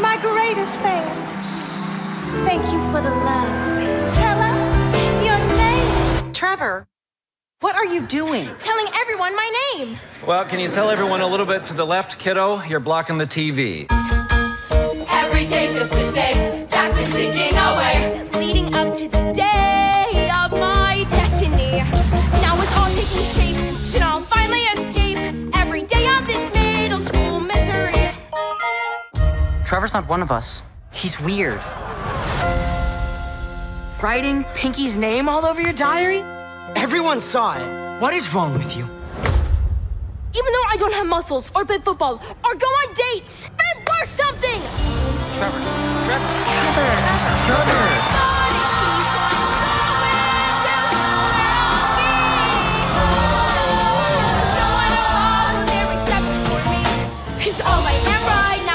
my greatest fan. Thank you for the love. Tell us your name. Trevor, what are you doing? Telling everyone my name. Well, can you tell everyone a little bit to the left, kiddo? You're blocking the TV. Every day's just a day that's been ticking away. Leading up to the day Trevor's not one of us. He's weird. Writing Pinky's name all over your diary? Everyone saw it. What is wrong with you? Even though I don't have muscles or play football or go on dates, I'm worth something. Trevor. Trevor. Trevor! Cause all I am right now